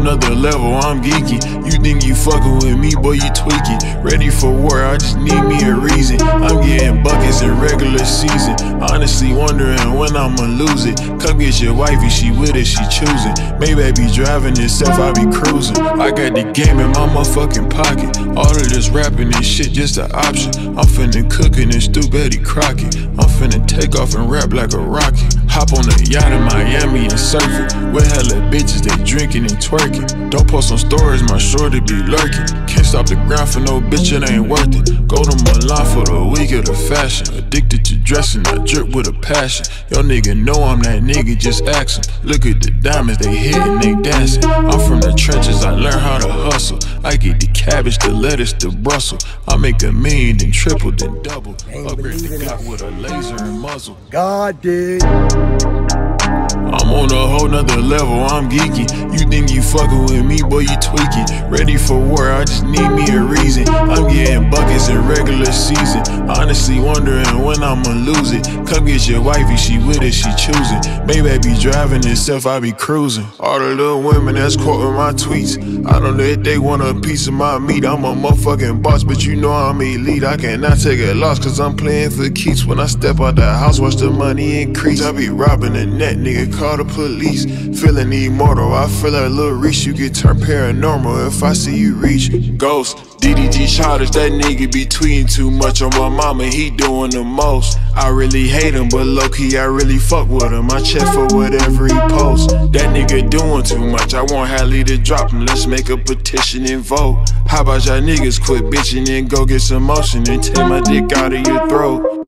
whole nother level, I'm geeky. You think you fucking with me, boy, you tweaking. Ready for war, I just need me a reason. I'm getting buckets in regular season. Honestly, wondering when I'ma lose it. Come get your wifey, she with it, she choosing. Maybe I be driving itself, I be cruising. I got the game in my motherfucking pocket. All of this rapping and shit just an option. I'm finna cookin' and stew Betty Crocker. I'm finna take off and rap like a rocket. Hop on a yacht in Miami and surfing. it. With hella bitches, they drinking and twerking. Don't post on stories, my shorty be lurking. Can't stop the grind for no bitch, it ain't worth it. Go to Milan for the week of the fashion. Addicted to dressing, I drip with a passion. Yo nigga know I'm that nigga, just ask him. Look at the diamonds, they hitting, they dancing. I'm from the trenches, I learn how to hustle. I get the cabbage, the lettuce, the Brussels. I make a million, then triple, then double. Upgrade the cop with a laser and muzzle. God did. On a whole nother level, I'm geeky. You think you fucking with me, boy, you tweaking. Ready for war, I just need me a reason. I'm getting buckets in regular season. Honestly, wondering when I'ma lose it. Come get your wifey, she with it, she choosing. Maybe I be driving itself, I be cruising. All the little women that's quoting my tweets. I don't know if they want a piece of my meat. I'm a motherfucking boss, but you know I'm elite. I cannot take a loss, cause I'm playing for keeps. When I step out the house, watch the money increase. I be robbing the net, nigga, call the police. Feeling immortal, I feel like Lil Reese. You get turned paranormal if I see you reach. Ghost, DDG childish, that nigga be tweeting too much on my mama, he doing the most. I really hate him, but low key, I really fuck with him. I check for whatever he posts. That nigga doing too much, I want Halle to drop him. Let's make a petition and vote. How about y'all niggas quit bitching and go get some motion and take my dick out of your throat?